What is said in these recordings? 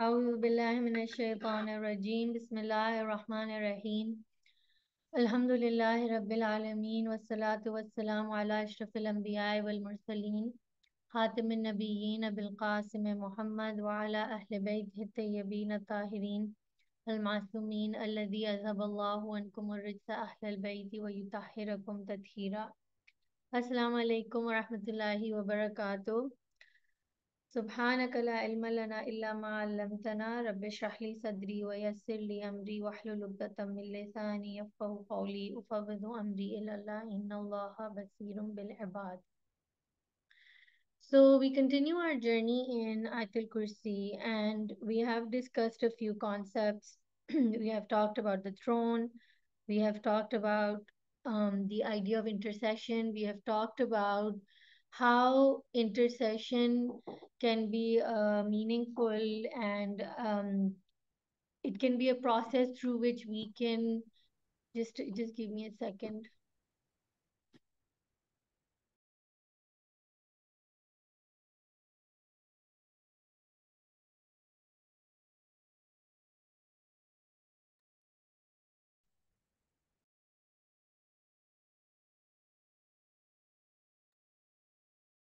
أعوذ بالله من الشيطان الرجيم. بسم الله الرحمن الرحيم. الحمد لله رب العالمين والصلاة والسلام على أشرف الأنبياء والمرسلين خاتم النبيين بالقاسم محمد وعلى أهل بيته الطيبين الطاهرين المعصومين الذي أذهب الله عنكم الرجس أهل البيت ويطهركم تطهيرا. السلام عليكم ورحمة الله وبركاته. سبحانك لا علم لنا إلا ما علمتنا رب اشرح لي صدري ويسر لي أمري واحلل عقدة من لساني يفقهوا قولي أفوض أمري إلى الله إن الله بصير بالعباد So we continue our journey in Ayatul Kursi and we have discussed a few concepts. we have talked about the throne. We have talked about um, the idea of intercession. We have talked about how intercession can be uh, meaningful and um, it can be a process through which we can just just give me a second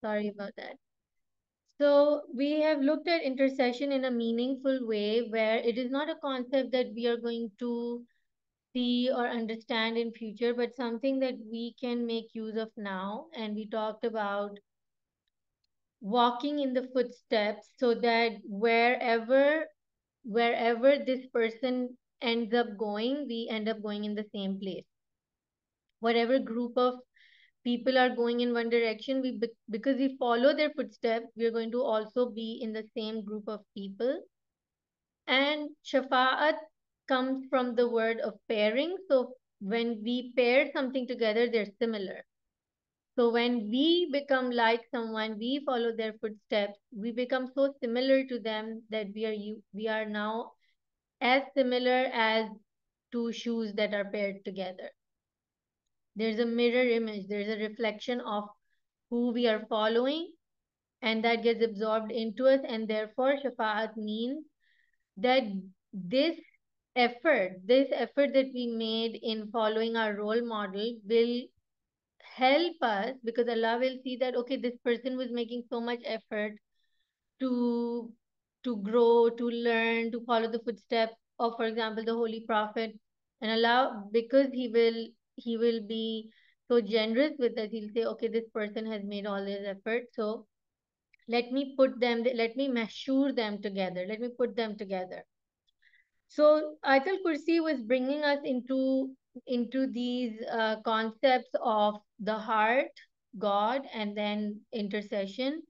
sorry about that so we have looked at intercession in a meaningful way where it is not a concept that we are going to see or understand in future, but something that we can make use of now. And we talked about walking in the footsteps so that wherever wherever this person ends up going, we end up going in the same place. Whatever group of people are going in one direction we because we follow their footsteps we are going to also be in the same group of people. And shafa'at comes from the word of pairing. So when we pair something together they're similar. So when we become like someone we follow their footsteps we become so similar to them that we are we are now as similar as two shoes that are paired together there's a mirror image. There's a reflection of who we are following and that gets absorbed into us and therefore shafa'at means that this effort this effort that we made in following our role model will help us because allah will see that okay this person was making so much effort to to grow to learn to follow the footsteps of for example the holy prophet. And allah because he will he will be so generous with us he'll say okay this person has made all this effort so let me put them let me measure them together let me put them together. So Ayatul Kursi was bringing us into into these uh, concepts of the heart god and then intercession.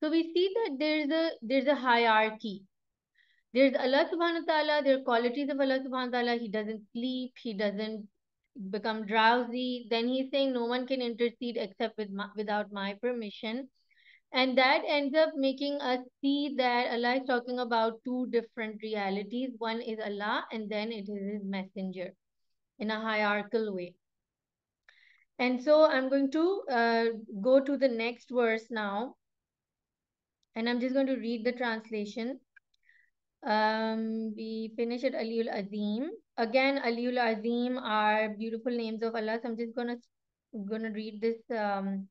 So we see that there's a there's a hierarchy. There's Allah subhanahu wa ta'ala, there are qualities of Allah subhanahu wa ta'ala. He doesn't sleep, he doesn't become drowsy. Then he's saying no one can intercede except with my, without my permission. And that ends up making us see that Allah is talking about two different realities. One is Allah and then it is his messenger in a hierarchical way. And so I'm going to uh, go to the next verse now. And I'm just going to read the translation. Um, we finish at Aliul Azim. Again, Aliul Azim are beautiful names of Allah. So I'm just gonna gonna read this um,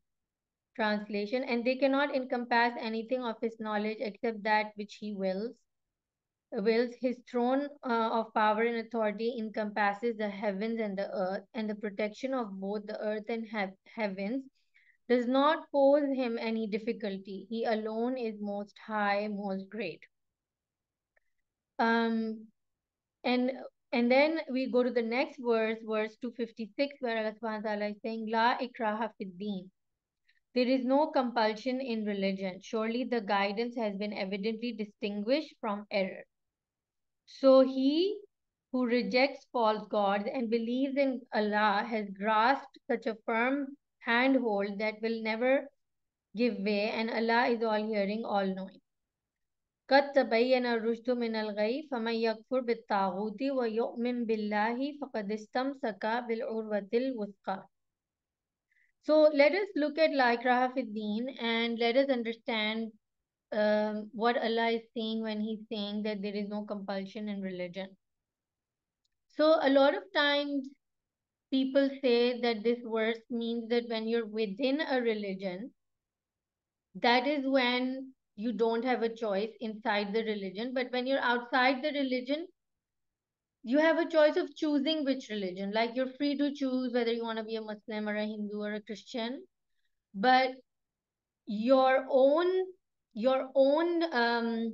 translation. And they cannot encompass anything of His knowledge except that which He wills. Wills His throne uh, of power and authority encompasses the heavens and the earth, and the protection of both the earth and he heavens does not pose Him any difficulty. He alone is most high, most great. Um, and and then we go to the next verse, verse 256, where Allah subhanahu wa ta'ala is saying, La ikraha fid. There is no compulsion in religion. Surely the guidance has been evidently distinguished from error. So he who rejects false gods and believes in Allah has grasped such a firm handhold that will never give way, and Allah is all hearing, all knowing. قد تبين الرشد من الغي فمن يكفر بالطاغوت ويؤمن بالله فقد استمسك بالعروة الوثقى So let us look at La ikraha fiddin and let us understand um, what Allah is saying when he's saying that there is no compulsion in religion. So a lot of times people say that this verse means that when you're within a religion, that is when you don't have a choice inside the religion. But when you're outside the religion, you have a choice of choosing which religion. Like you're free to choose whether you want to be a Muslim or a Hindu or a Christian. But your own your own um,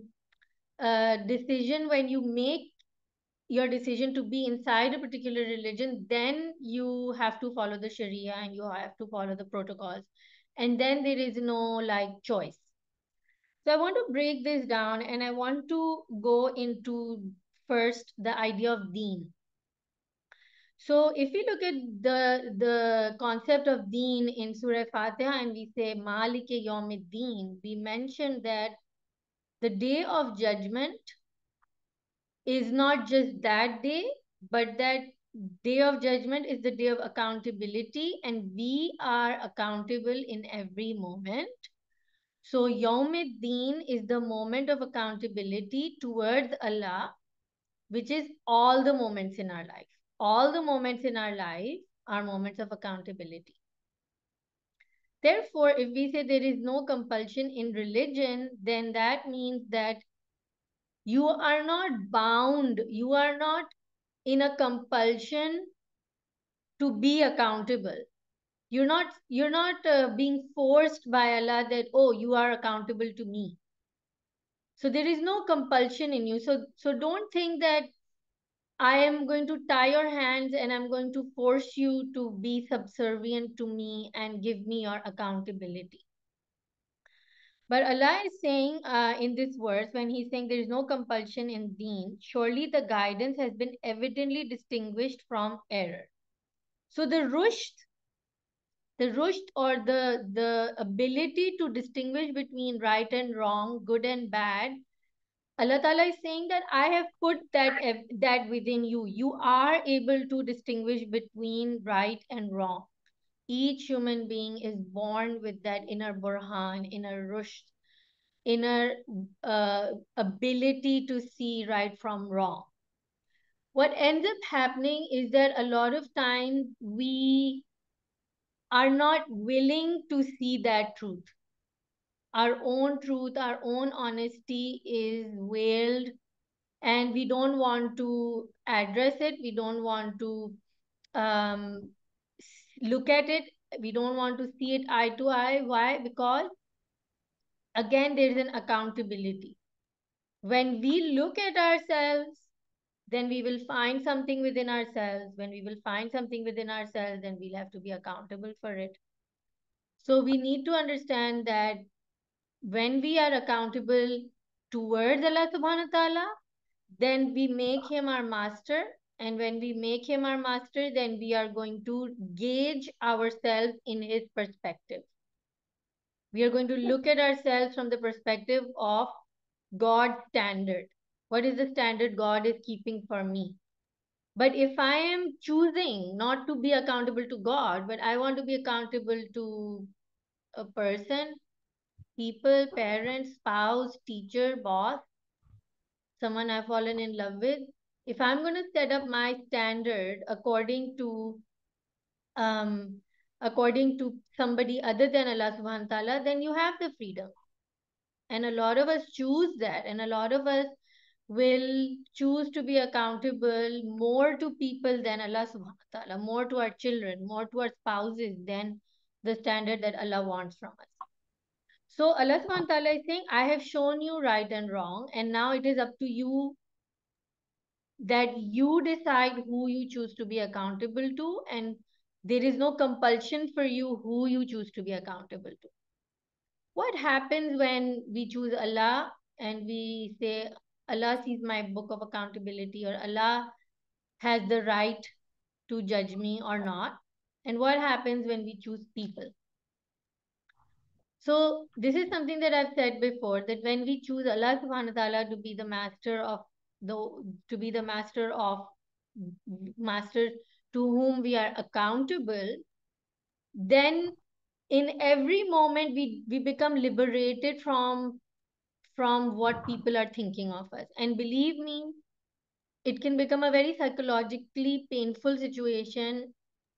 uh, decision when you make your decision to be inside a particular religion, then you have to follow the Sharia and you have to follow the protocols. And then there is no like choice. So I want to break this down and I want to go into first the idea of deen. So if we look at the the concept of deen in Surah Fatiha and we say Malik Yawmiddin, we mentioned that the day of judgment is not just that day, but that day of judgment is the day of accountability, and we are accountable in every moment. So, Yawmiddin is the moment of accountability towards Allah, which is all the moments in our life. All the moments in our life are moments of accountability. Therefore, if we say there is no compulsion in religion, then that means that you are not bound you are not in a compulsion to be accountable you're not you're not uh, being forced by allah that oh you are accountable to me. So there is no compulsion in you. So so don't think that i am going to tie your hands and i'm going to force you to be subservient to me and give me your accountability. But Allah is saying uh, in this verse, when He's saying there is no compulsion in deen, surely the guidance has been evidently distinguished from error. So the rushd, the rushd or the, the ability to distinguish between right and wrong, good and bad, Allah Ta'ala is saying that I have put that, that within you. You are able to distinguish between right and wrong each human being is born with that inner burhan, inner rushd, inner uh, ability to see right from wrong. What ends up happening is that a lot of times we are not willing to see that truth. Our own truth, our own honesty is veiled, and we don't want to address it. We don't want to um, look at it. We don't want to see it eye to eye. Why? Because again, there is an accountability. When we look at ourselves, then we will find something within ourselves. When we will find something within ourselves, then we'll have to be accountable for it. So we need to understand that when we are accountable towards Allah subhanahu wa ta'ala, then we make him our master and when we make him our master, then we are going to gauge ourselves in his perspective. We are going to look at ourselves from the perspective of God's standard. What is the standard God is keeping for me? But if I am choosing not to be accountable to God, but I want to be accountable to a person, people, parents, spouse, teacher, boss, someone I've fallen in love with, if I'm going to set up my standard according to um, according to somebody other than Allah subhanahu wa ta'ala, then you have the freedom. And a lot of us choose that. And a lot of us will choose to be accountable more to people than Allah subhanahu wa ta'ala, more to our children, more to our spouses than the standard that Allah wants from us. So Allah subhanahu wa ta'ala is saying, I have shown you right and wrong, and now it is up to you that you decide who you choose to be accountable to and there is no compulsion for you who you choose to be accountable to what happens when we choose allah and we say allah sees my book of accountability or allah has the right to judge me or not. And what happens when we choose people? So this is something that i've said before that when we choose allah subhanahu wa ta'ala to be the master of the to be the master of master to whom we are accountable then in every moment we we become liberated from from what people are thinking of us. And believe me, it can become a very psychologically painful situation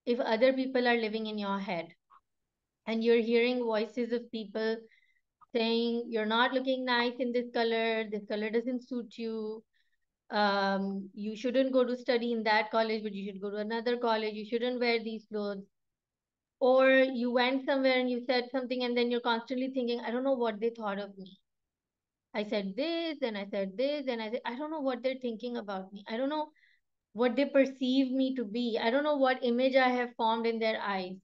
if other people are living in your head. And you're hearing voices of people saying you're not looking nice in this color. This color doesn't suit you. Um, you shouldn't go to study in that college but you should go to another college. You shouldn't wear these clothes. Or you went somewhere and you said something and then you're constantly thinking i don't know what they thought of me i said this and i said this and i said i don't know what they're thinking about me. I don't know what they perceive me to be. I don't know what image i have formed in their eyes.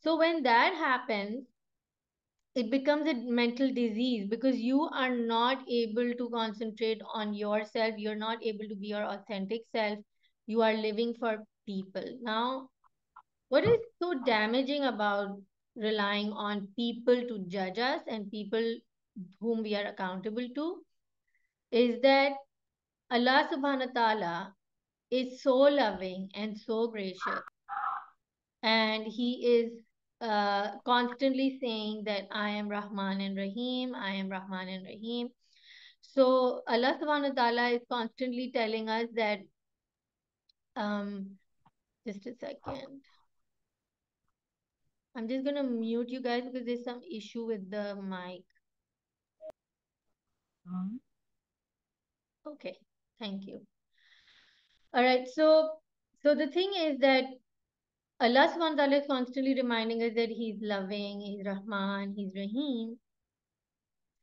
So when that happens it becomes a mental disease because you are not able to concentrate on yourself. You're not able to be your authentic self. You are living for people. Now what is so damaging about relying on people to judge us and people whom we are accountable to is that allah subhanahu wa ta'ala is so loving and so gracious and he is uh, constantly saying that I am Rahman and Rahim, I am Rahman and Rahim. So Allah subhanahu wa ta'ala is constantly telling us that um just a second. I'm just gonna mute you guys because there's some issue with the mic. Mhm. Okay, thank you. All right, so so the thing is that Allah subhanahu wa ta'ala is constantly reminding us that He's loving, He's Rahman, He's Rahim.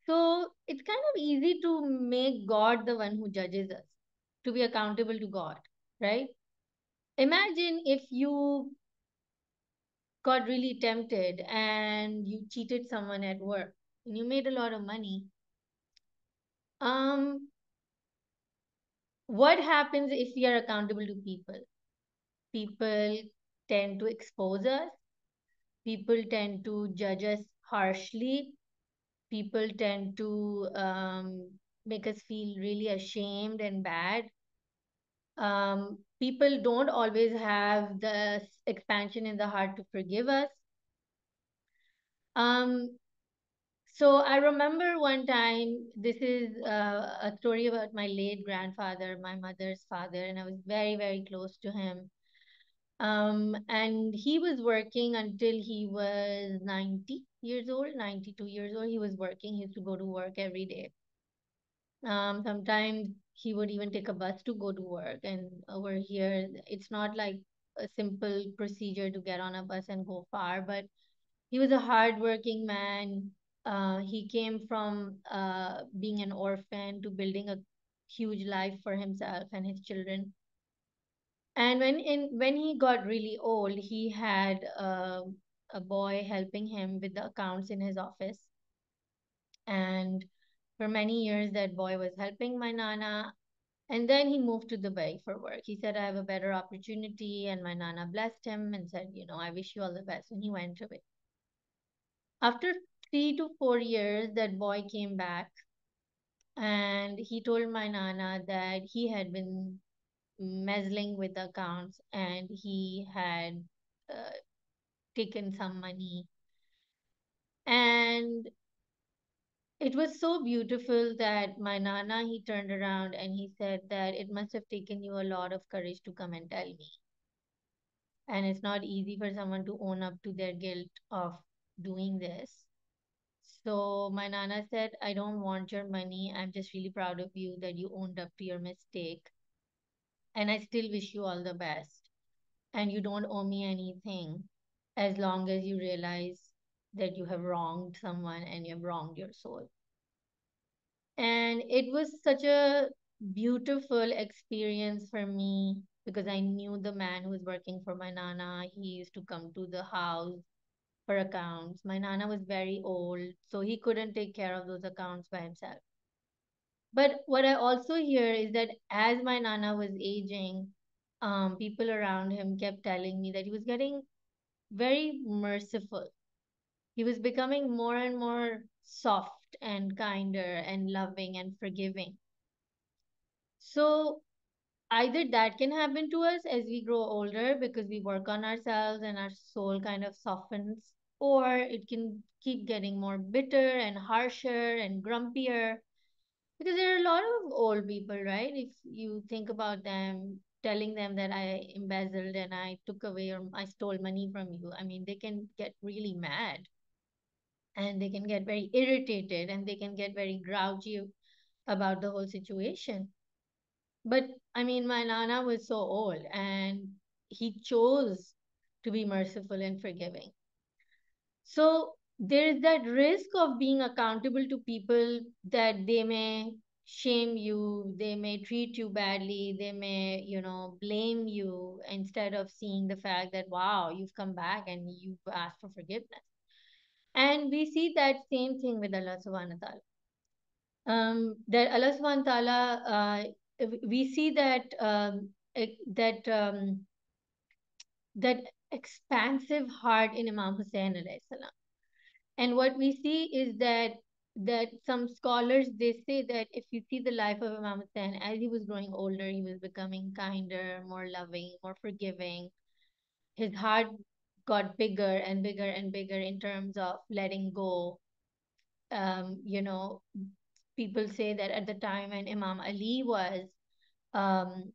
So it's kind of easy to make God the one who judges us, to be accountable to God, right? Imagine if you got really tempted and you cheated someone at work and you made a lot of money. Um, what happens if we are accountable to people? People tend to expose us, people tend to judge us harshly, people tend to um, make us feel really ashamed and bad. Um, people don't always have the expansion in the heart to forgive us. Um, so I remember one time, this is uh, a story about my late grandfather, my mother's father, and I was very, very close to him. Um, and he was working until he was 90 years old, 92 years old. He was working. He used to go to work every day. Um, sometimes he would even take a bus to go to work. And over here, it's not like a simple procedure to get on a bus and go far, but he was a hardworking man. Uh, he came from uh, being an orphan to building a huge life for himself and his children. And when in when he got really old, he had uh, a boy helping him with the accounts in his office. And for many years, that boy was helping my nana. And then he moved to Dubai for work. He said, I have a better opportunity. And my nana blessed him and said, You know, I wish you all the best. And he went away. After three to four years, that boy came back and he told my nana that he had been meddling with accounts and he had uh, taken some money. And it was so beautiful that my nana he turned around and he said that it must have taken you a lot of courage to come and tell me. And it's not easy for someone to own up to their guilt of doing this. So my nana said, I don't want your money. I'm just really proud of you that you owned up to your mistake. And I still wish you all the best. And you don't owe me anything as long as you realize that you have wronged someone and you have wronged your soul. And it was such a beautiful experience for me because I knew the man who was working for my nana. He used to come to the house for accounts. My nana was very old, so he couldn't take care of those accounts by himself. But what I also hear is that as my nana was aging, um, people around him kept telling me that he was getting very merciful. He was becoming more and more soft and kinder and loving and forgiving. So either that can happen to us as we grow older because we work on ourselves and our soul kind of softens, or it can keep getting more bitter and harsher and grumpier because there are a lot of old people, right? If you think about them telling them that I embezzled and I took away or I stole money from you, I mean, they can get really mad and they can get very irritated and they can get very grouchy about the whole situation. But I mean, my Nana was so old and he chose to be merciful and forgiving. So there is that risk of being accountable to people that they may shame you, they may treat you badly, they may, you know, blame you instead of seeing the fact that, wow, you've come back and you've asked for forgiveness. And we see that same thing with Allah subhanahu wa ta'ala. Um, that Allah subhanahu wa ta'ala, uh, we see that um, that um, that expansive heart in Imam Hussein salam and what we see is that that some scholars they say that if you see the life of Imam Hussein as he was growing older, he was becoming kinder, more loving, more forgiving. His heart got bigger and bigger and bigger in terms of letting go. Um, you know, people say that at the time when Imam Ali was um,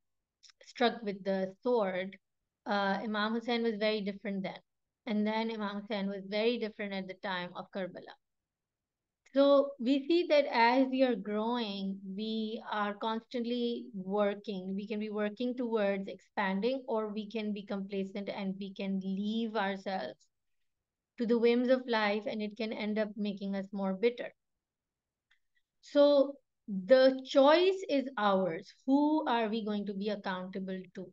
struck with the sword, uh, Imam Hussein was very different then. And then Imam Hussein was very different at the time of Karbala. So we see that as we are growing, we are constantly working. We can be working towards expanding, or we can be complacent and we can leave ourselves to the whims of life, and it can end up making us more bitter. So the choice is ours. Who are we going to be accountable to?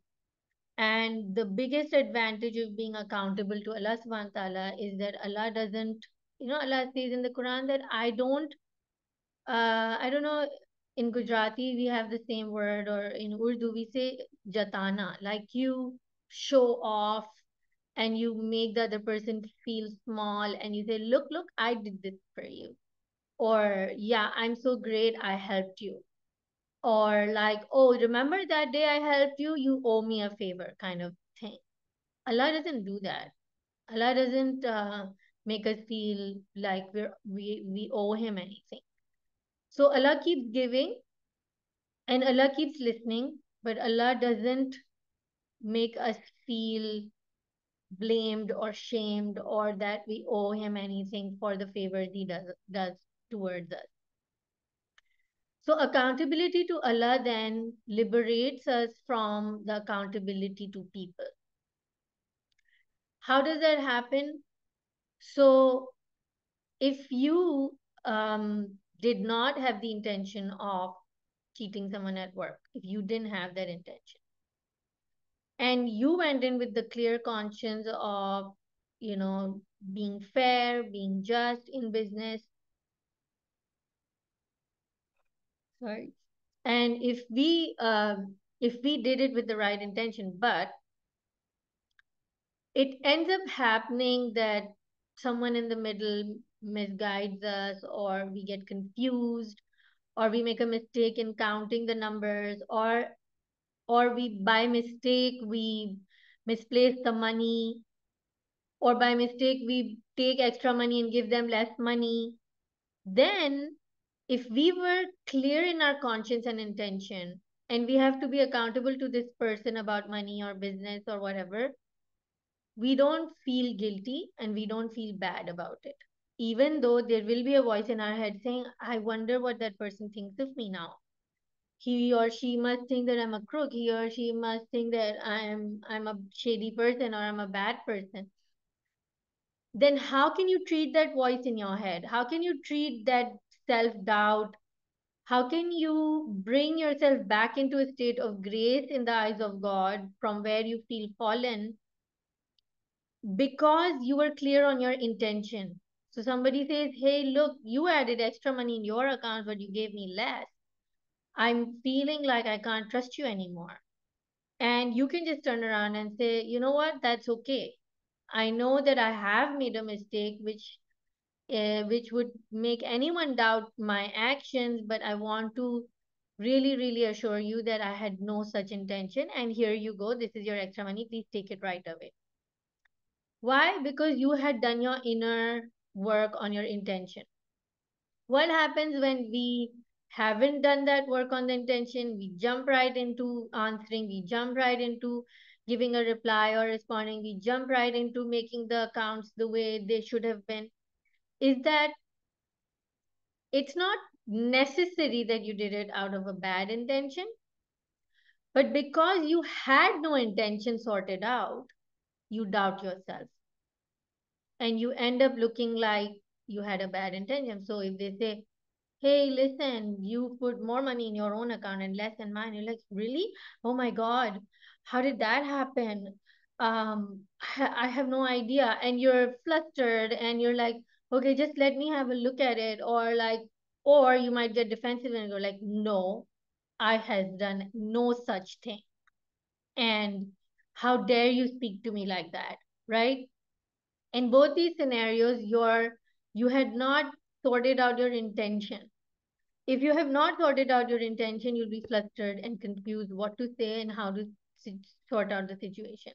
And the biggest advantage of being accountable to Allah subhanahu wa ta'ala is that Allah doesn't, you know, Allah says in the Quran that I don't, uh, I don't know, in Gujarati we have the same word, or in Urdu we say jatana, like you show off and you make the other person feel small and you say, look, look, I did this for you. Or, yeah, I'm so great, I helped you or like, oh, remember that day I helped you? You owe me a favor, kind of thing. Allah doesn't do that. Allah doesn't uh, make us feel like we're, we we owe Him anything. So Allah keeps giving, and Allah keeps listening, but Allah doesn't make us feel blamed or shamed or that we owe Him anything for the favors He does does towards us. So accountability to Allah then liberates us from the accountability to people. How does that happen? So if you um, did not have the intention of cheating someone at work, if you didn't have that intention, and you went in with the clear conscience of, you know, being fair, being just in business, Right. And if we um, if we did it with the right intention, but it ends up happening that someone in the middle misguides us or we get confused or we make a mistake in counting the numbers or or we by mistake we misplace the money or by mistake we take extra money and give them less money then if we were clear in our conscience and intention and we have to be accountable to this person about money or business or whatever we don't feel guilty and we don't feel bad about it. Even though there will be a voice in our head saying i wonder what that person thinks of me now. He or she must think that i'm a crook. He or she must think that i'm i'm a shady person or i'm a bad person. Then how can you treat that voice in your head? How can you treat that self doubt? How can you bring yourself back into a state of grace in the eyes of God from where you feel fallen? Because you were clear on your intention. So somebody says, Hey, look, you added extra money in your account, but you gave me less. I'm feeling like I can't trust you anymore. And you can just turn around and say, You know what? That's okay. I know that I have made a mistake, which uh, which would make anyone doubt my actions, but I want to really, really assure you that I had no such intention. And here you go. This is your extra money. Please take it right away. Why? Because you had done your inner work on your intention. What happens when we haven't done that work on the intention. We jump right into answering, we jump right into giving a reply or responding, we jump right into making the accounts the way they should have been. Is that it's not necessary that you did it out of a bad intention, but because you had no intention sorted out, you doubt yourself. And you end up looking like you had a bad intention. So if they say, hey, listen, you put more money in your own account and less in mine, you're like, really? Oh my God, how did that happen? Um, I have no idea. And you're flustered and you're like, okay, just let me have a look at it. Or like, or you might get defensive and go like, no, I has done no such thing. And how dare you speak to me like that, right? In both these scenarios, you're you had not sorted out your intention. If you have not sorted out your intention, you'll be flustered and confused what to say and how to sort out the situation.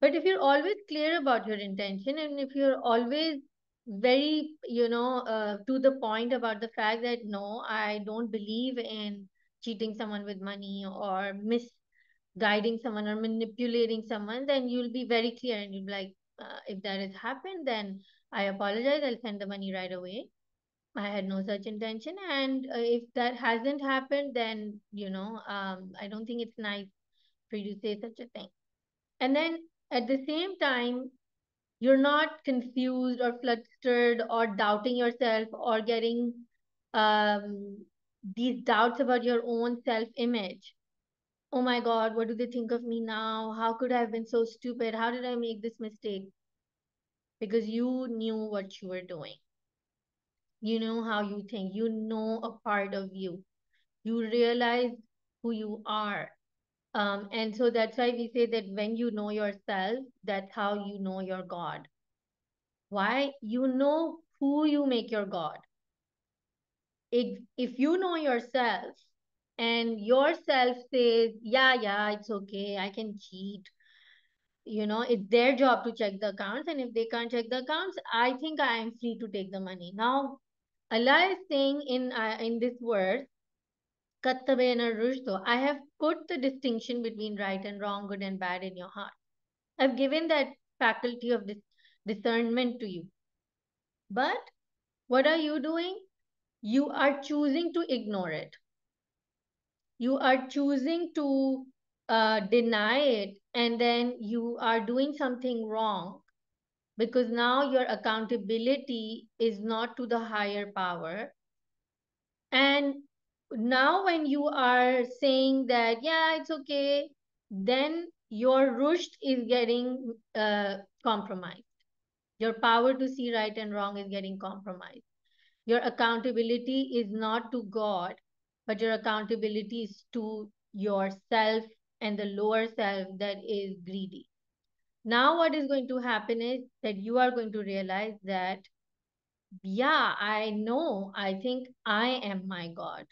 But if you're always clear about your intention and if you're always very, you know, uh, to the point about the fact that no, I don't believe in cheating someone with money or misguiding someone or manipulating someone, then you'll be very clear and you'll be like, uh, if that has happened, then I apologize. I'll send the money right away. I had no such intention. And uh, if that hasn't happened, then, you know, um, I don't think it's nice for you to say such a thing. And then at the same time, you're not confused or flustered or doubting yourself or getting um, these doubts about your own self image. Oh my God, what do they think of me now? How could I have been so stupid? How did I make this mistake? Because you knew what you were doing. You know how you think. You know a part of you. You realize who you are. Um, and so that's why we say that when you know yourself, that's how you know your God. Why? You know who you make your God. If, if you know yourself and yourself says, yeah, yeah, it's okay, I can cheat. You know, it's their job to check the accounts. And if they can't check the accounts, I think I am free to take the money. Now, Allah is saying in, uh, in this verse, I have put the distinction between right and wrong, good and bad in your heart. I've given that faculty of dis- discernment to you. But what are you doing? You are choosing to ignore it. You are choosing to uh, deny it, and then you are doing something wrong because now your accountability is not to the higher power. And now, when you are saying that, yeah, it's okay, then your rushd is getting uh, compromised. Your power to see right and wrong is getting compromised. Your accountability is not to God, but your accountability is to yourself and the lower self that is greedy. Now, what is going to happen is that you are going to realize that, yeah, I know, I think I am my God.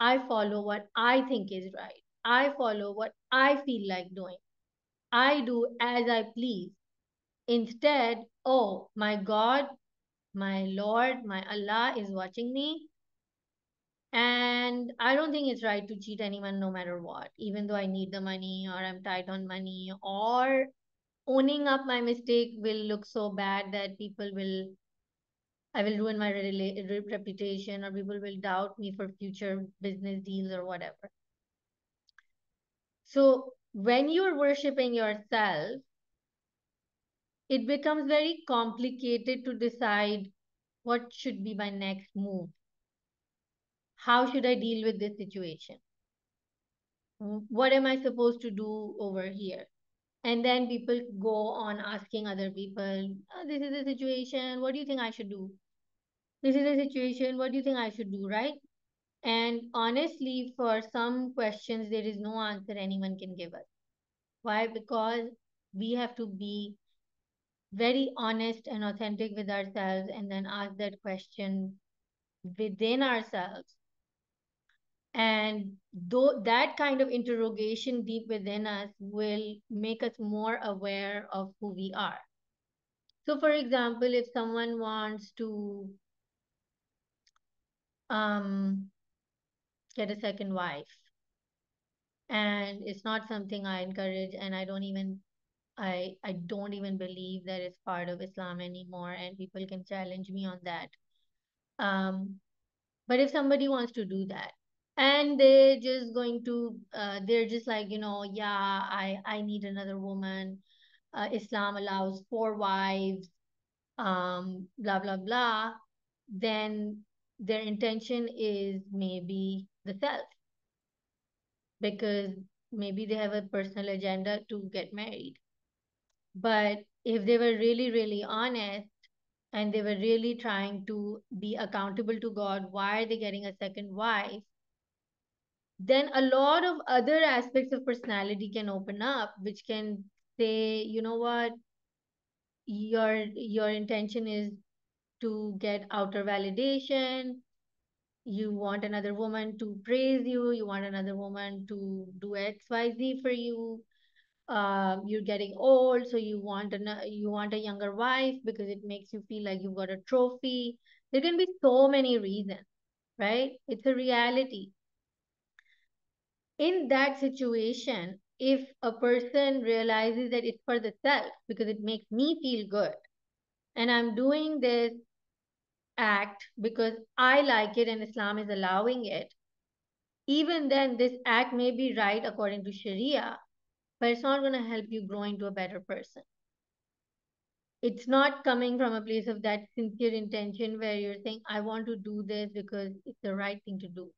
I follow what I think is right. I follow what I feel like doing. I do as I please. Instead, oh, my God, my Lord, my Allah is watching me. And I don't think it's right to cheat anyone no matter what, even though I need the money or I'm tight on money or owning up my mistake will look so bad that people will I will ruin my reputation or people will doubt me for future business deals or whatever. So when you're worshiping yourself, it becomes very complicated to decide what should be my next move. How should I deal with this situation? What am I supposed to do over here? And then people go on asking other people, oh, This is the situation. What do you think I should do? This is the situation. What do you think I should do? Right? And honestly, for some questions, there is no answer anyone can give us. Why? Because we have to be very honest and authentic with ourselves and then ask that question within ourselves. And though that kind of interrogation deep within us will make us more aware of who we are. So, for example, if someone wants to um, get a second wife. And it's not something I encourage, and I don't even I I don't even believe that it's part of Islam anymore, and people can challenge me on that. Um, but if somebody wants to do that, and they're just going to, uh, they're just like, you know, yeah, I I need another woman. Uh, Islam allows four wives, um, blah blah blah. Then their intention is maybe the self, because maybe they have a personal agenda to get married. But if they were really, really honest and they were really trying to be accountable to God, why are they getting a second wife? Then a lot of other aspects of personality can open up, which can say, you know what, your your intention is to get outer validation. You want another woman to praise you. You want another woman to do X, Y, Z for you um, you're getting old so you want a you want a younger wife because it makes you feel like you've got a trophy there can be so many reasons right it's a reality in that situation if a person realizes that it's for the self because it makes me feel good and i'm doing this act because i like it and islam is allowing it even then this act may be right according to sharia but it's not going to help you grow into a better person. It's not coming from a place of that sincere intention where you're saying, I want to do this because it's the right thing to do,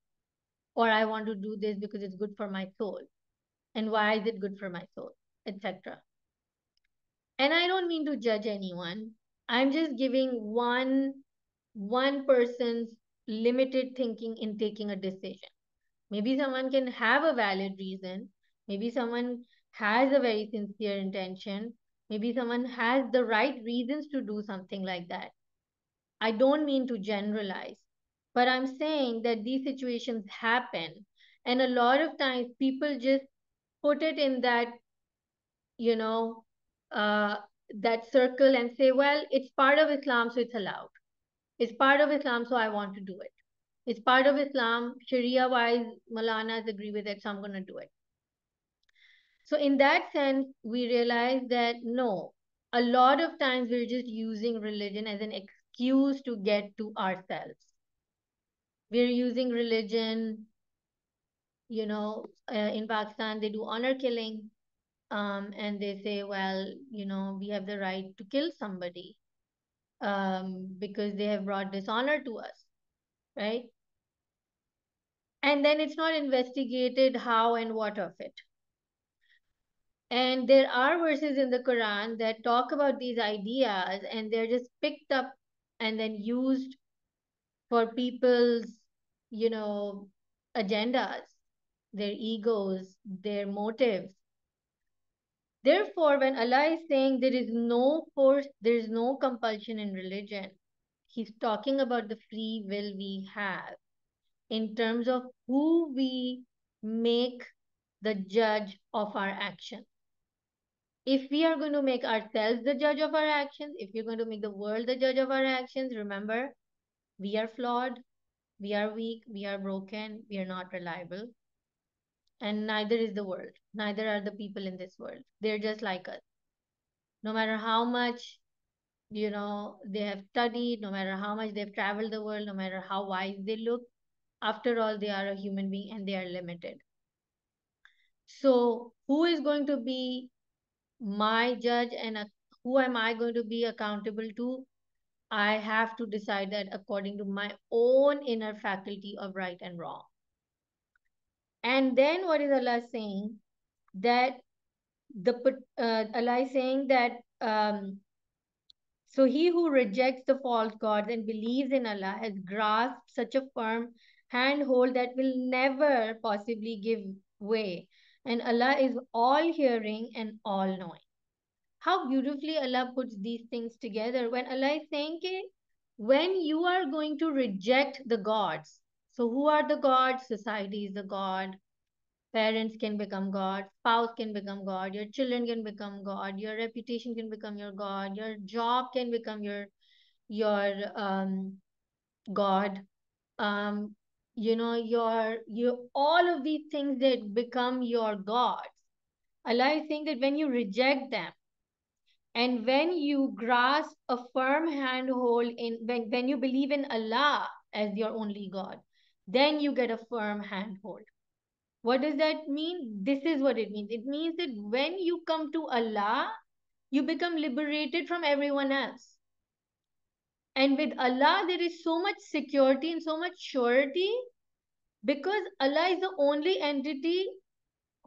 or I want to do this because it's good for my soul. And why is it good for my soul, etc. And I don't mean to judge anyone. I'm just giving one one person's limited thinking in taking a decision. Maybe someone can have a valid reason. Maybe someone has a very sincere intention. Maybe someone has the right reasons to do something like that. I don't mean to generalize, but I'm saying that these situations happen. And a lot of times people just put it in that, you know, uh, that circle and say, well, it's part of Islam, so it's allowed. It's part of Islam, so I want to do it. It's part of Islam, Sharia wise, Maulanas agree with it, so I'm going to do it. So in that sense, we realize that no, a lot of times we're just using religion as an excuse to get to ourselves. We're using religion, you know, uh, in Pakistan, they do honor killing. Um, and they say, well, you know, we have the right to kill somebody um, because they have brought dishonor to us, right? And then it's not investigated how and what of it. And there are verses in the Quran that talk about these ideas and they're just picked up and then used for people's, you know, agendas, their egos, their motives. Therefore, when Allah is saying there is no force, there is no compulsion in religion, He's talking about the free will we have in terms of who we make the judge of our actions if we are going to make ourselves the judge of our actions, if we're going to make the world the judge of our actions, remember, we are flawed, we are weak, we are broken, we are not reliable. And neither is the world, neither are the people in this world. They're just like us. No matter how much, you know, they have studied, no matter how much they've traveled the world, no matter how wise they look, after all, they are a human being and they are limited. So, who is going to be my judge and who am I going to be accountable to? I have to decide that according to my own inner faculty of right and wrong. And then what is Allah saying? That the uh, Allah is saying that um, so he who rejects the false gods and believes in Allah has grasped such a firm handhold that will never possibly give way and Allah is all hearing and all knowing. How beautifully Allah puts these things together when Allah is saying, when you are going to reject the gods, so who are the gods? Society is the God. Parents can become God. Spouse can become God. Your children can become God. Your reputation can become your God. Your job can become your your um, God. Um, you know your you all of these things that become your gods allah is saying that when you reject them and when you grasp a firm handhold in when, when you believe in allah as your only god then you get a firm handhold. What does that mean? This is what it means. It means that when you come to allah you become liberated from everyone else. And with allah there is so much security and so much surety because Allah is the only entity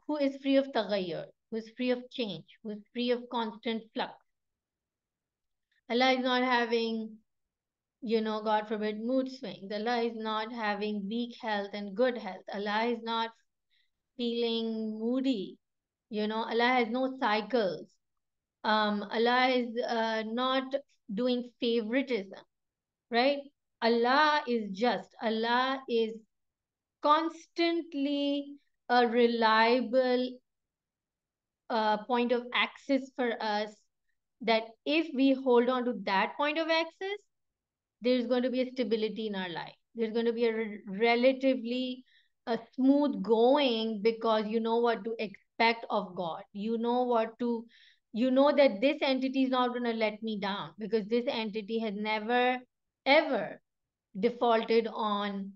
who is free of taghayyur, who is free of change, who is free of constant flux. Allah is not having, you know, God forbid, mood swings. Allah is not having weak health and good health. Allah is not feeling moody. You know, Allah has no cycles. Um, Allah is uh, not doing favoritism, right? Allah is just. Allah is constantly a reliable uh, point of access for us that if we hold on to that point of access there's going to be a stability in our life. There's going to be a re- relatively a smooth going because you know what to expect of god. You know what to you know that this entity is not going to let me down because this entity has never ever defaulted on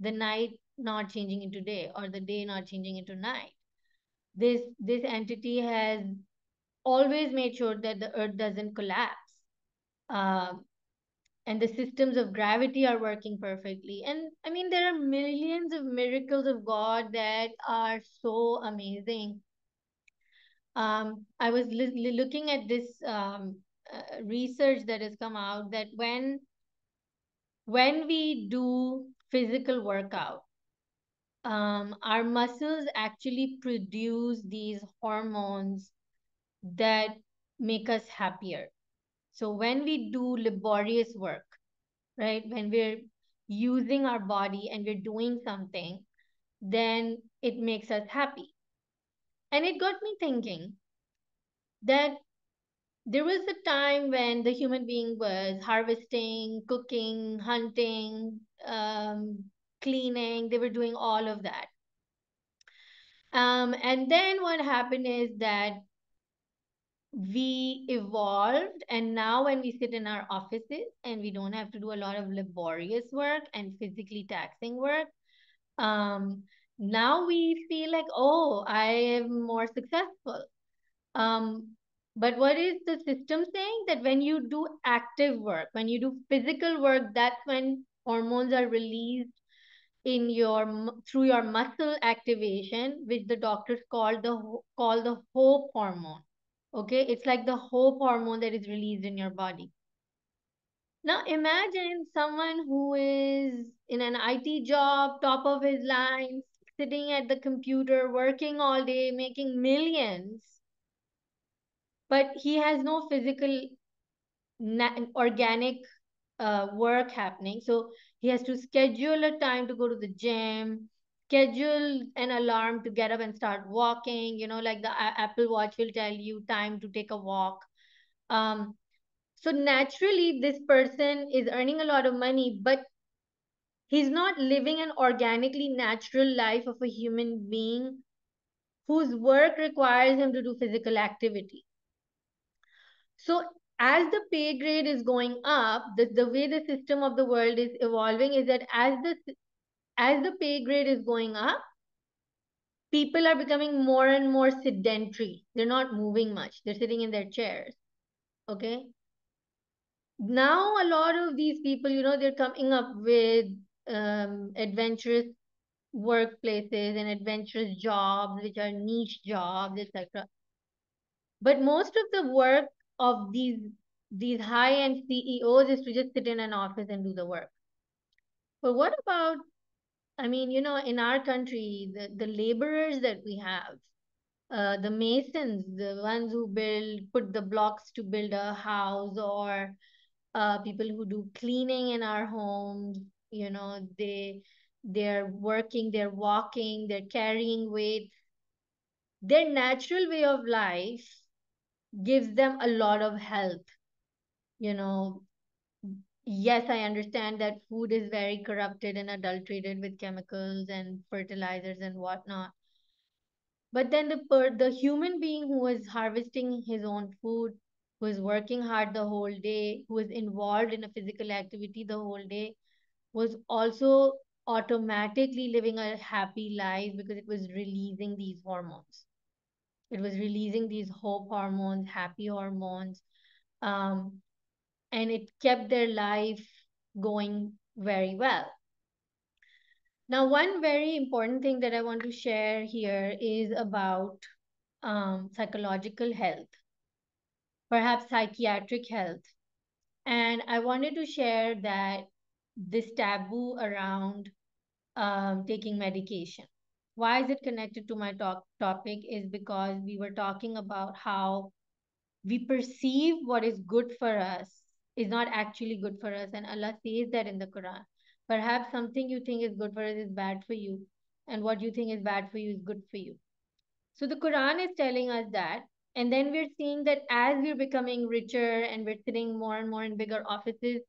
the night not changing into day or the day not changing into night. This this entity has always made sure that the earth doesn't collapse. Um, and the systems of gravity are working perfectly and i mean there are millions of miracles of god that are so amazing um, i was looking at this um, uh, research that has come out that when when we do physical workout um, our muscles actually produce these hormones that make us happier. So when we do laborious work, right, when we're using our body and we're doing something, then it makes us happy. And it got me thinking that there was a time when the human being was harvesting, cooking, hunting, um, cleaning, they were doing all of that. Um, and then what happened is that we evolved, and now when we sit in our offices and we don't have to do a lot of laborious work and physically taxing work, um, now we feel like, oh, I am more successful. Um, but what is the system saying? That when you do active work, when you do physical work, that's when hormones are released in your through your muscle activation which the doctors call the call the hope hormone okay? It's like the hope hormone that is released in your body. Now imagine someone who is in an IT job top of his line sitting at the computer working all day making millions but he has no physical organic uh, work happening. So he has to schedule a time to go to the gym schedule an alarm to get up and start walking you know like the apple watch will tell you time to take a walk. Um so naturally this person is earning a lot of money but he's not living an organically natural life of a human being whose work requires him to do physical activity. So as the pay grade is going up, the, the way the system of the world is evolving is that as the as the pay grade is going up, people are becoming more and more sedentary. They're not moving much. They're sitting in their chairs. Okay. Now a lot of these people, you know, they're coming up with um, adventurous workplaces and adventurous jobs, which are niche jobs, etc. But most of the work of these these high-end CEOs is to just sit in an office and do the work. But what about, I mean, you know, in our country, the, the laborers that we have, uh, the masons, the ones who build, put the blocks to build a house, or uh, people who do cleaning in our homes, you know, they they're working, they're walking, they're carrying weight. Their natural way of life gives them a lot of help, you know yes, I understand that food is very corrupted and adulterated with chemicals and fertilizers and whatnot. But then the per- the human being who is harvesting his own food, who is working hard the whole day, who is involved in a physical activity the whole day, was also automatically living a happy life because it was releasing these hormones. It was releasing these hope hormones, happy hormones, um, and it kept their life going very well. Now, one very important thing that I want to share here is about um, psychological health, perhaps psychiatric health. And I wanted to share that this taboo around um, taking medication. Why is it connected to my talk topic? Is because we were talking about how we perceive what is good for us is not actually good for us. And Allah says that in the Quran. Perhaps something you think is good for us is bad for you, and what you think is bad for you is good for you. So the Quran is telling us that. And then we're seeing that as we're becoming richer and we're sitting more and more in bigger offices,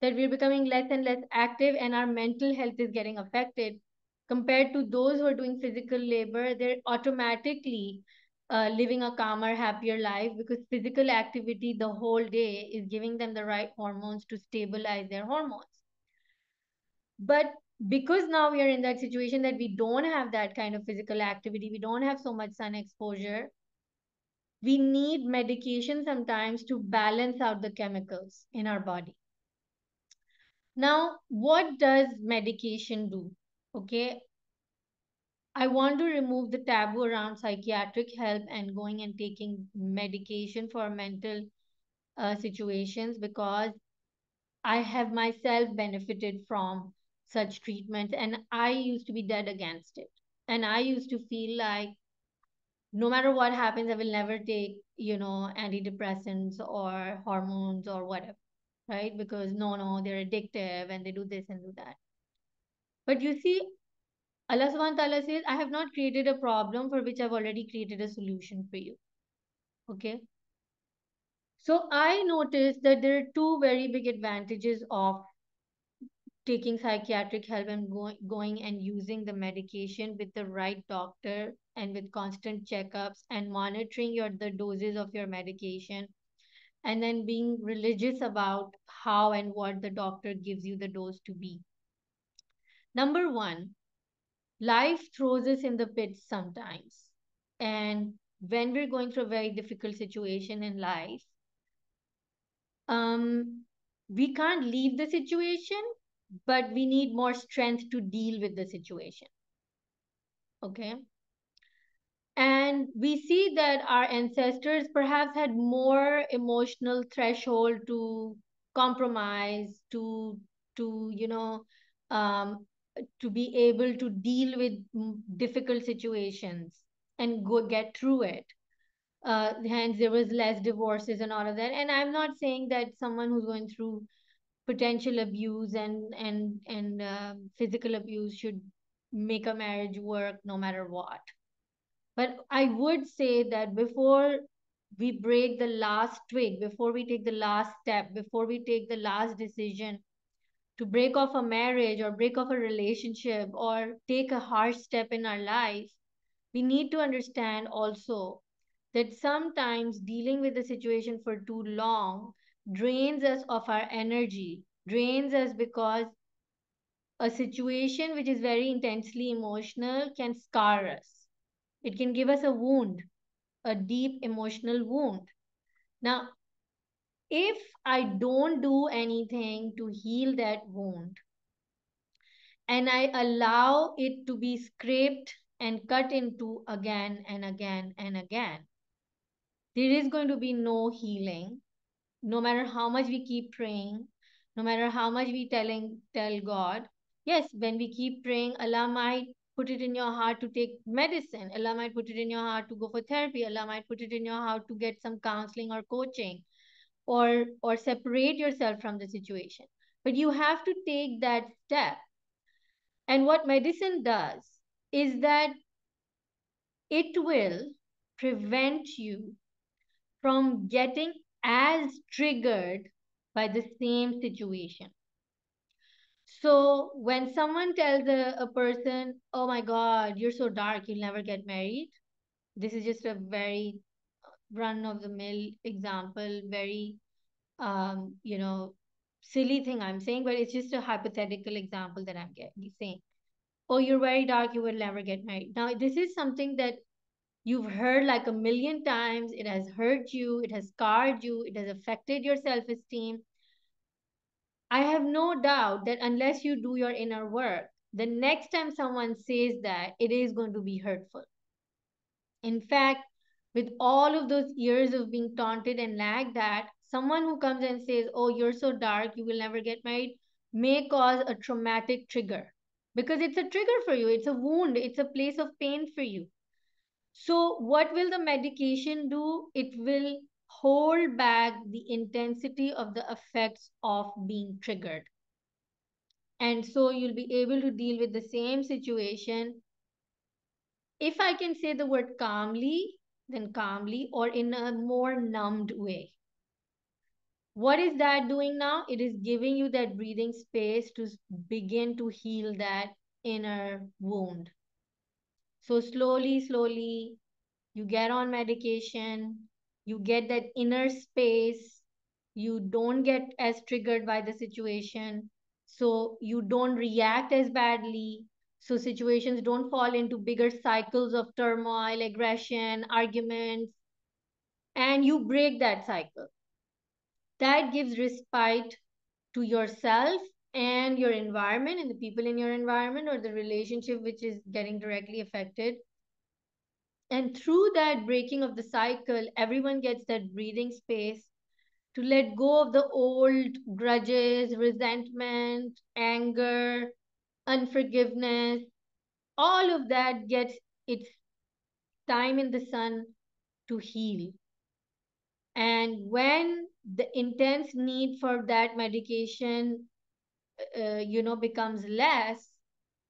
that we're becoming less and less active and our mental health is getting affected compared to those who are doing physical labor they're automatically uh, living a calmer happier life because physical activity the whole day is giving them the right hormones to stabilize their hormones but because now we are in that situation that we don't have that kind of physical activity we don't have so much sun exposure we need medication sometimes to balance out the chemicals in our body Now, what does medication do? Okay, I want to remove the taboo around psychiatric help and going and taking medication for mental uh, situations because I have myself benefited from such treatments and I used to be dead against it. And I used to feel like no matter what happens, I will never take, you know, antidepressants or hormones or whatever, right? Because no, no, they're addictive and they do this and do that. But you see, Allah subhanahu wa ta'ala says, I have not created a problem for which I've already created a solution for you. Okay. So I noticed that there are two very big advantages of taking psychiatric help and going, going and using the medication with the right doctor and with constant checkups and monitoring your the doses of your medication and then being religious about how and what the doctor gives you the dose to be. Number one, life throws us in the pits sometimes. And when we're going through a very difficult situation in life, um, we can't leave the situation, but we need more strength to deal with the situation. Okay. And we see that our ancestors perhaps had more emotional threshold to compromise, to to you know, um, to be able to deal with difficult situations and go get through it. Uh, hence there was less divorces and all of that. And i'm not saying that someone who's going through potential abuse and and and uh, physical abuse should make a marriage work no matter what. But i would say that before we break the last twig before we take the last step before we take the last decision to break off a marriage or break off a relationship or take a harsh step in our life we need to understand also that sometimes dealing with the situation for too long drains us of our energy, drains us because a situation which is very intensely emotional can scar us. It can give us a wound, a deep emotional wound. Now, if I don't do anything to heal that wound and I allow it to be scraped and cut into again and again and again, there is going to be no healing. No matter how much we keep praying no matter how much we telling tell god yes when we keep praying allah might put it in your heart to take medicine. Allah might put it in your heart to go for therapy. Allah might put it in your heart to get some counseling or coaching or or separate yourself from the situation but you have to take that step and what medicine does is that it will prevent you from getting as triggered by the same situation. So when someone tells a, a person, oh my God, you're so dark, you'll never get married, this is just a very run of the mill example, very, um, you know, silly thing I'm saying, but it's just a hypothetical example that I'm getting, saying. Oh, you're very dark, you will never get married. Now, this is something that you've heard like a million times. It has hurt you, it has scarred you, it has affected your self esteem. I have no doubt that unless you do your inner work, the next time someone says that, it is going to be hurtful. In fact, with all of those years of being taunted and lagged at, someone who comes and says, Oh, you're so dark, you will never get married, may cause a traumatic trigger because it's a trigger for you, it's a wound, it's a place of pain for you. So, what will the medication do? It will hold back the intensity of the effects of being triggered. And so, you'll be able to deal with the same situation. If I can say the word calmly, then calmly or in a more numbed way. What is that doing now? It is giving you that breathing space to begin to heal that inner wound. So, slowly, slowly, you get on medication, you get that inner space, you don't get as triggered by the situation, so you don't react as badly. So, situations don't fall into bigger cycles of turmoil, aggression, arguments, and you break that cycle. That gives respite to yourself and your environment and the people in your environment or the relationship which is getting directly affected. And through that breaking of the cycle, everyone gets that breathing space to let go of the old grudges, resentment, anger, unforgiveness. All of that gets its time in the sun to heal. And when the intense need for that medication uh, you know becomes less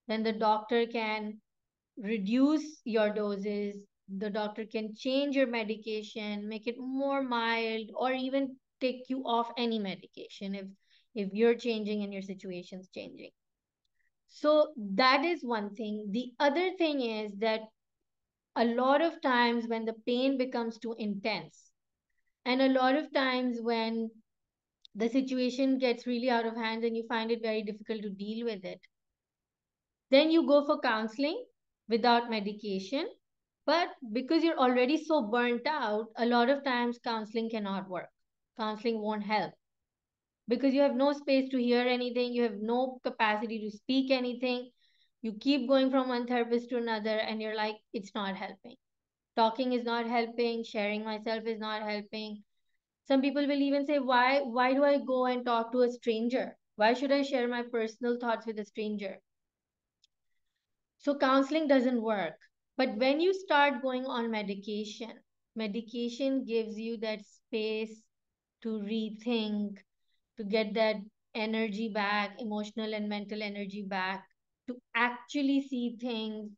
then the doctor can reduce your doses the doctor can change your medication make it more mild or even take you off any medication if if you're changing and your situation's changing so that is one thing the other thing is that a lot of times when the pain becomes too intense and a lot of times when the situation gets really out of hand and you find it very difficult to deal with it. Then you go for counseling without medication. But because you're already so burnt out, a lot of times counseling cannot work. Counseling won't help because you have no space to hear anything, you have no capacity to speak anything. You keep going from one therapist to another, and you're like, it's not helping. Talking is not helping, sharing myself is not helping some people will even say why why do i go and talk to a stranger why should i share my personal thoughts with a stranger so counseling doesn't work but when you start going on medication medication gives you that space to rethink to get that energy back emotional and mental energy back to actually see things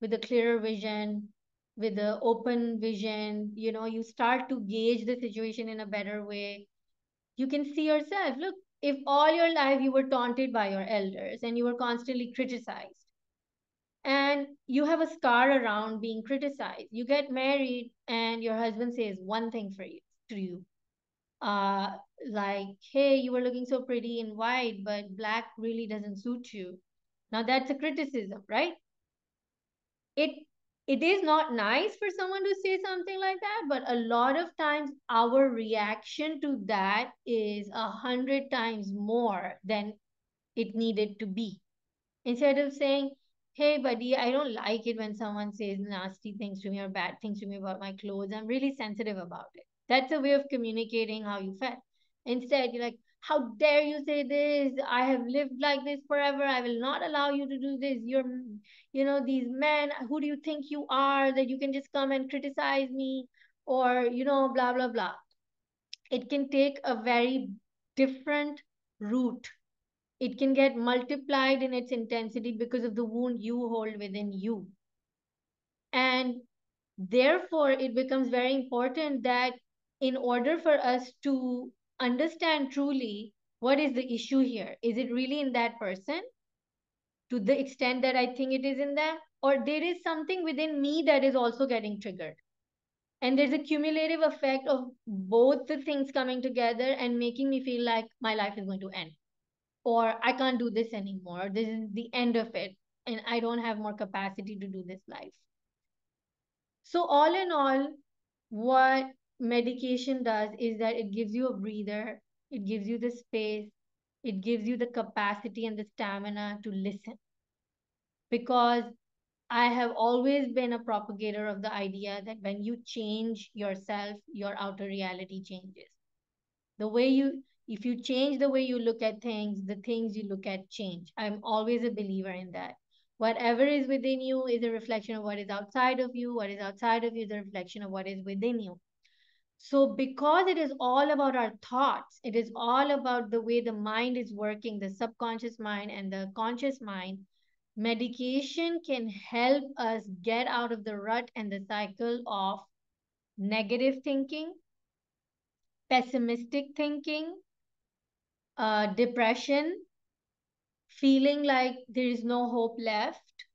with a clearer vision with the open vision. You know you start to gauge the situation in a better way. You can see yourself. Look if all your life you were taunted by your elders and you were constantly criticized and you have a scar around being criticized you get married and your husband says one thing for you to you uh like hey you were looking so pretty in white but black really doesn't suit you. Now that's a criticism right? It it is not nice for someone to say something like that but a lot of times our reaction to that is a hundred times more than it needed to be. Instead of saying hey buddy i don't like it when someone says nasty things to me or bad things to me about my clothes i'm really sensitive about it that's a way of communicating how you felt. Instead you're like how dare you say this? I have lived like this forever. I will not allow you to do this. You're you know these men who do you think you are that you can just come and criticize me? Or you know blah blah blah. It can take a very different route. It can get multiplied in its intensity because of the wound you hold within you. And therefore it becomes very important that in order for us to understand truly what is the issue here. Is it really in that person to the extent that I think it is in them? Or there is something within me that is also getting triggered. And there's a cumulative effect of both the things coming together and making me feel like my life is going to end. Or I can't do this anymore. This is the end of it. And I don't have more capacity to do this life. So, all in all, what medication does is that it gives you a breather, it gives you the space, it gives you the capacity and the stamina to listen. Because I have always been a propagator of the idea that when you change yourself, your outer reality changes. The way you, if you change the way you look at things, the things you look at change. I'm always a believer in that. Whatever is within you is a reflection of what is outside of you. What is outside of you is a reflection of what is within you. So, because it is all about our thoughts, it is all about the way the mind is working, the subconscious mind and the conscious mind, medication can help us get out of the rut and the cycle of negative thinking, pessimistic thinking, uh, depression, feeling like there is no hope left.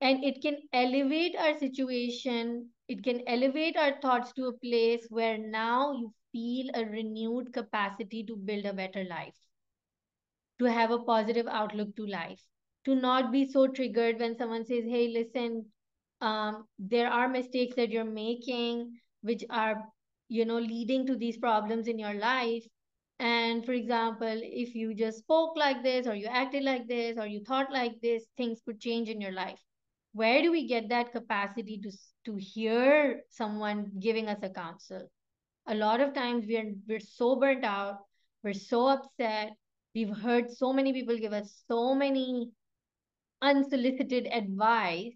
And it can elevate our situation, it can elevate our thoughts to a place where now you feel a renewed capacity to build a better life, to have a positive outlook to life, to not be so triggered when someone says, hey, listen, um, there are mistakes that you're making which are you know leading to these problems in your life. And for example if you just spoke like this or you acted like this or you thought like this things could change in your life where do we get that capacity to to hear someone giving us a counsel a lot of times we're we're so burnt out we're so upset we've heard so many people give us so many unsolicited advice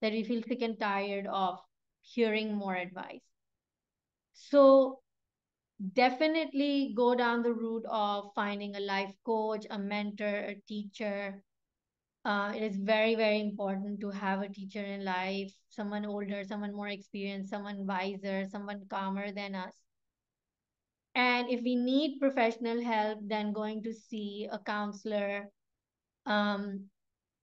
that we feel sick and tired of hearing more advice so definitely go down the route of finding a life coach, a mentor, a teacher. Uh, it is very, very important to have a teacher in life, someone older, someone more experienced, someone wiser, someone calmer than us. And if we need professional help, then going to see a counselor um,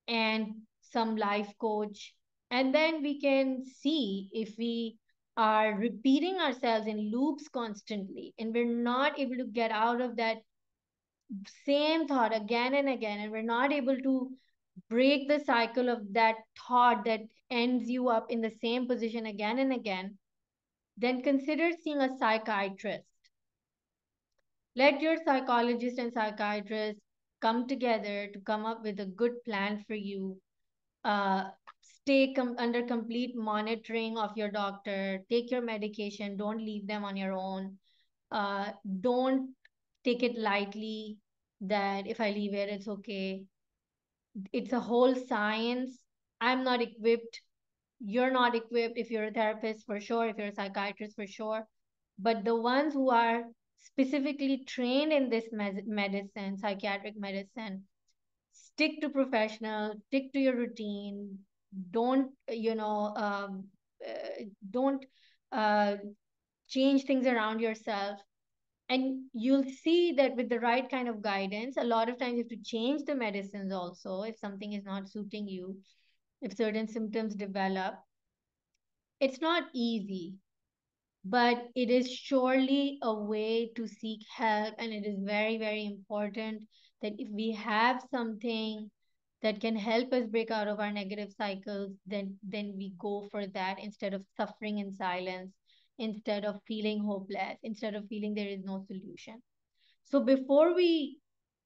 and some life coach. And then we can see if we are repeating ourselves in loops constantly and we're not able to get out of that same thought again and again and we're not able to break the cycle of that thought that ends you up in the same position again and again then consider seeing a psychiatrist. Let your psychologist and psychiatrist come together to come up with a good plan for you. Uh, stay com- under complete monitoring of your doctor. Take your medication. Don't leave them on your own. Uh, don't take it lightly that if i leave it it's okay it's a whole science. I'm not equipped. You're not equipped if you're a therapist for sure if you're a psychiatrist for sure. But the ones who are specifically trained in this med- medicine psychiatric medicine stick to professional stick to your routine. Don't you know um, uh, don't uh, change things around yourself and you'll see that with the right kind of guidance a lot of times you have to change the medicines also if something is not suiting you if certain symptoms develop. It's not easy but it is surely a way to seek help. And it is very very important that if we have something that can help us break out of our negative cycles then then we go for that instead of suffering in silence instead of feeling hopeless instead of feeling there is no solution so before we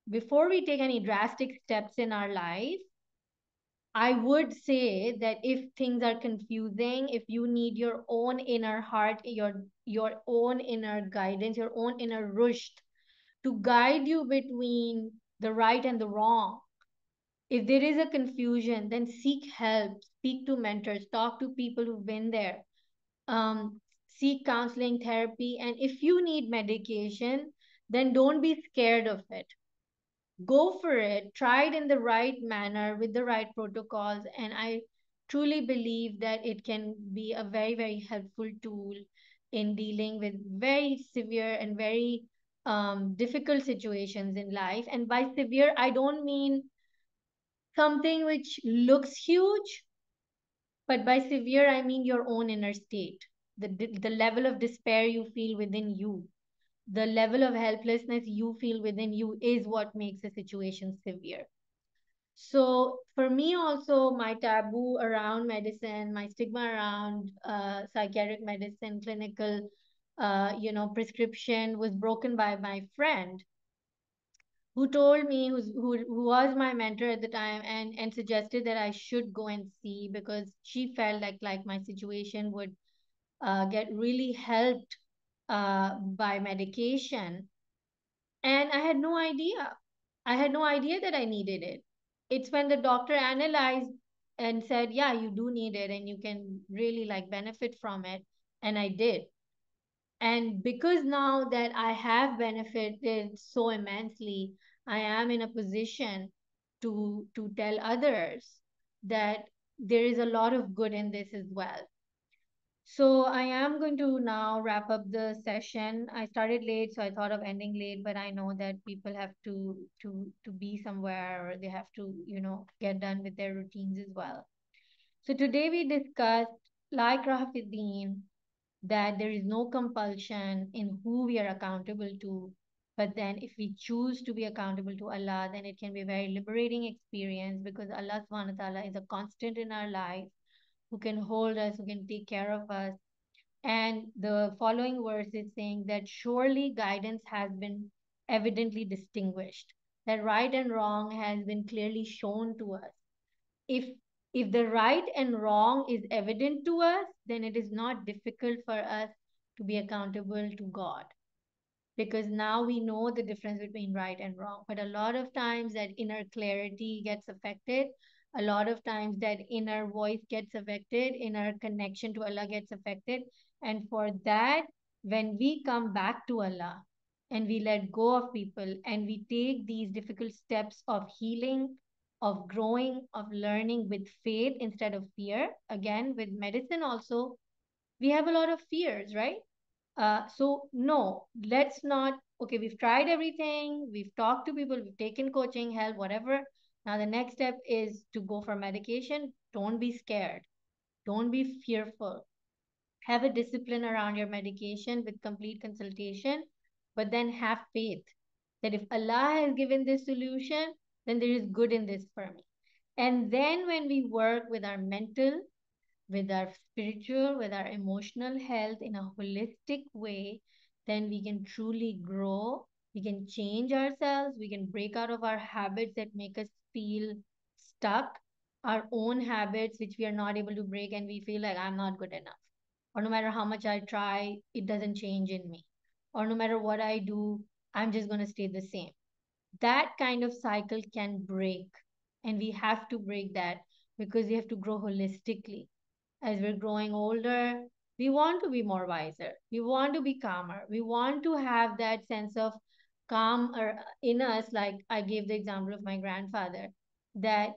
before we take any drastic steps in our life I would say that if things are confusing, if you need your own inner heart, your your own inner guidance, your own inner rushd to guide you between the right and the wrong. If there is a confusion, then seek help, speak to mentors, talk to people who've been there, um, seek counseling, therapy, and if you need medication, then don't be scared of it. Go for it. Try it in the right manner with the right protocols and i truly believe that it can be a very very helpful tool in dealing with very severe and very um, difficult situations in life. And by severe, I don't mean something which looks huge, but by severe, I mean your own inner state, the, the level of despair you feel within you, the level of helplessness you feel within you is what makes a situation severe. So for me also, my taboo around medicine, my stigma around uh, psychiatric medicine, clinical, uh, you know, prescription was broken by my friend who told me who's, who who was my mentor at the time and and suggested that I should go and see because she felt like like my situation would uh, get really helped uh, by medication and I had no idea. I had no idea that I needed it. It's when the doctor analyzed and said, "Yeah, you do need it and you can really like benefit from it." And I did. And because now that I have benefited so immensely, I am in a position to to tell others that there is a lot of good in this as well. So I am going to now wrap up the session. I started late, so I thought of ending late, but I know that people have to to to be somewhere or they have to, you know, get done with their routines as well. So today we discussed, La ikraha fiddin, that there is no compulsion in who we are accountable to. But then if we choose to be accountable to Allah, then it can be a very liberating experience because Allah subhanahu wa ta'ala is a constant in our life who can hold us, who can take care of us. And the following verse is saying that surely guidance has been evidently distinguished, that right and wrong has been clearly shown to us. If if the right and wrong is evident to us, then it is not difficult for us to be accountable to God because now we know the difference between right and wrong. But a lot of times that inner clarity gets affected. A lot of times that inner voice gets affected, inner connection to Allah gets affected. And for that, when we come back to Allah and we let go of people and we take these difficult steps of healing, of growing, of learning with faith instead of fear, again, with medicine also, we have a lot of fears, right? Uh, so no, let's not. Okay, we've tried everything. We've talked to people. We've taken coaching, help, whatever. Now the next step is to go for medication. Don't be scared. Don't be fearful. Have a discipline around your medication with complete consultation, but then have faith that if Allah has given this solution, then there is good in this for me. And then when we work with our mental, with our spiritual, with our emotional health in a holistic way, then we can truly grow. We can change ourselves. We can break out of our habits that make us feel stuck, our own habits, which we are not able to break, and we feel like I'm not good enough. Or no matter how much I try, it doesn't change in me. Or no matter what I do, I'm just going to stay the same. That kind of cycle can break. And we have to break that because we have to grow holistically as we're growing older, we want to be more wiser. We want to be calmer. We want to have that sense of calm or in us, like I gave the example of my grandfather, that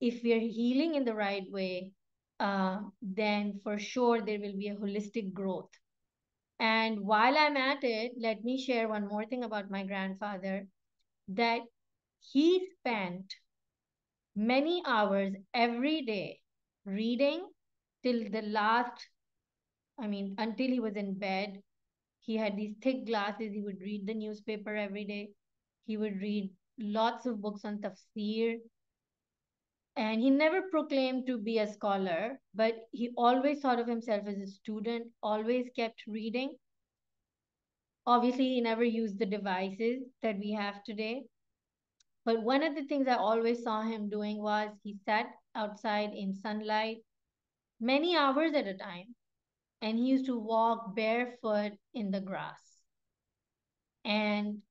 if we're healing in the right way, uh, then for sure there will be a holistic growth. And while I'm at it, let me share one more thing about my grandfather that he spent many hours every day reading till the last, I mean, until he was in bed. He had these thick glasses. He would read the newspaper every day. He would read lots of books on tafsir. And he never proclaimed to be a scholar, but he always thought of himself as a student, always kept reading. Obviously, he never used the devices that we have today. But one of the things I always saw him doing was he sat outside in sunlight many hours at a time. And he used to walk barefoot in the grass. And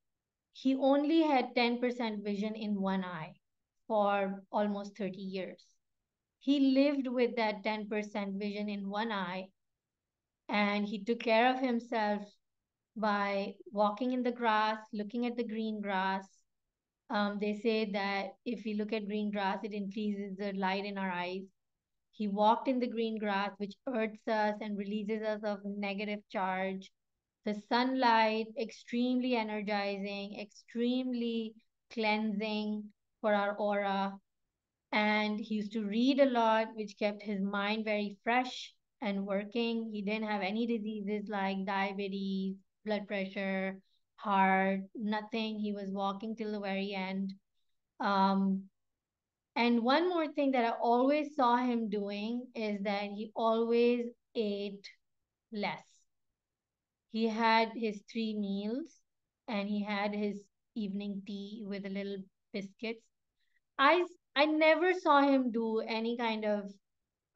he only had 10% vision in one eye for almost 30 years. He lived with that 10% vision in one eye and he took care of himself by walking in the grass, looking at the green grass. Um, they say that if we look at green grass, it increases the light in our eyes. He walked in the green grass, which hurts us and releases us of negative charge. the sunlight extremely energizing extremely cleansing for our aura. And he used to read a lot which kept his mind very fresh and working. He didn't have any diseases like diabetes blood pressure heart nothing. He was walking till the very end. Um, and one more thing that I always saw him doing is that he always ate less. He had his three meals and he had his evening tea with a little biscuits. I I never saw him do any kind of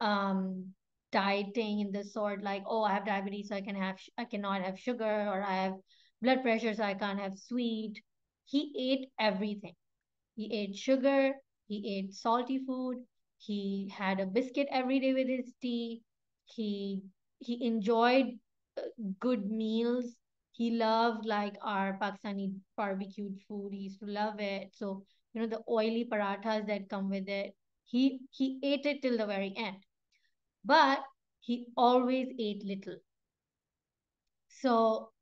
um dieting in the sort like oh I have diabetes so I can have I cannot have sugar or I have blood pressure so I can't have sweet. He ate everything. He ate sugar, he ate salty food, he had a biscuit every day with his tea. He he enjoyed uh, good meals. He loved like our Pakistani barbecued food. He used to love it. So, you know, the oily parathas that come with it. He he ate it till the very end. But he always ate little. So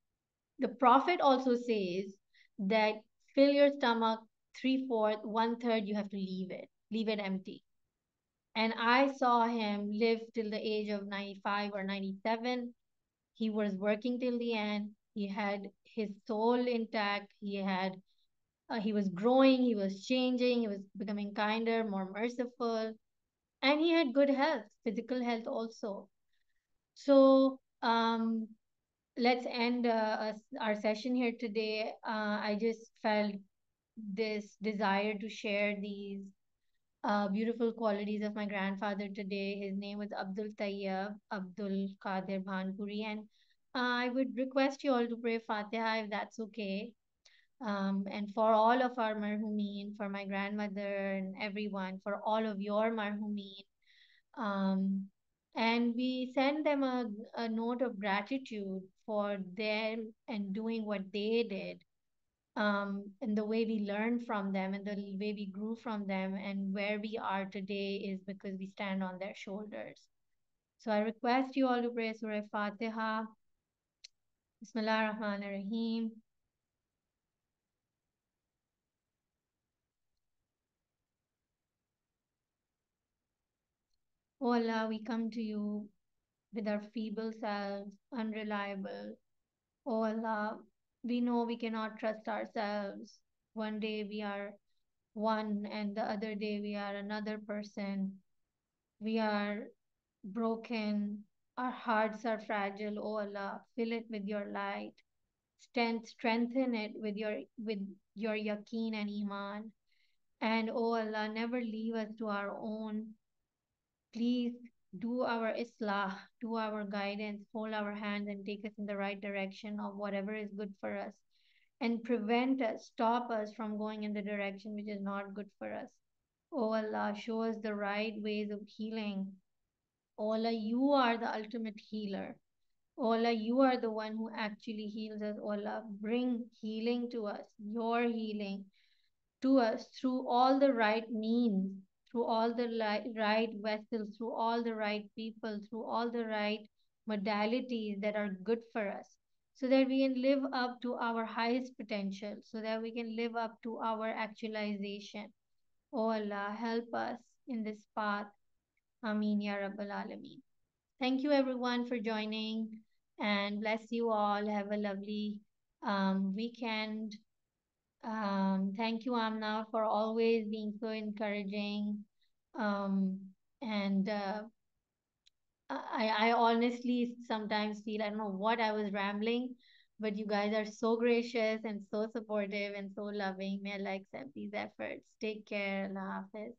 the Prophet also says that fill your stomach three fourth, one third, you have to leave it, leave it empty. And I saw him live till the age of 95 or 97. He was working till the end. He had his soul intact. He had, uh, he was growing. He was changing. He was becoming kinder, more merciful, and he had good health, physical health also. So, um, let's end uh, our session here today. Uh, I just felt this desire to share these uh, beautiful qualities of my grandfather today. His name was Abdul Tayyab Abdul Qadir Bhanpuri. And uh, I would request you all to pray Fatiha if that's okay. Um, and for all of our marhumin, for my grandmother and everyone, for all of your marhumin. Um, and we send them a, a note of gratitude for them and doing what they did um, and the way we learned from them and the way we grew from them and where we are today is because we stand on their shoulders. So I request you all to pray Surah Fatiha. Bismillah ar-Rahman ar-Rahim. Oh Allah, we come to you with our feeble selves, unreliable. Oh Allah, we know we cannot trust ourselves. One day we are one, and the other day we are another person. We are broken. Our hearts are fragile. Oh Allah, fill it with your light. Strength, strengthen it with your with your yaqeen and iman. And oh Allah, never leave us to our own. Please do our islah, do our guidance, hold our hands and take us in the right direction of whatever is good for us and prevent us, stop us from going in the direction which is not good for us. Oh Allah, show us the right ways of healing. Oh Allah, you are the ultimate healer. Oh Allah, you are the one who actually heals us. Oh Allah, bring healing to us, your healing to us through all the right means through all the right vessels, through all the right people, through all the right modalities that are good for us, so that we can live up to our highest potential, so that we can live up to our actualization. Oh Allah, help us in this path. Ameen Ya Rabbal Alameen. Thank you everyone for joining and bless you all. Have a lovely um, weekend. Um, thank you, Amna, for always being so encouraging. Um, and uh, I, I honestly sometimes feel I don't know what I was rambling, but you guys are so gracious and so supportive and so loving. May Allah accept these efforts. Take care. Allah Hafiz.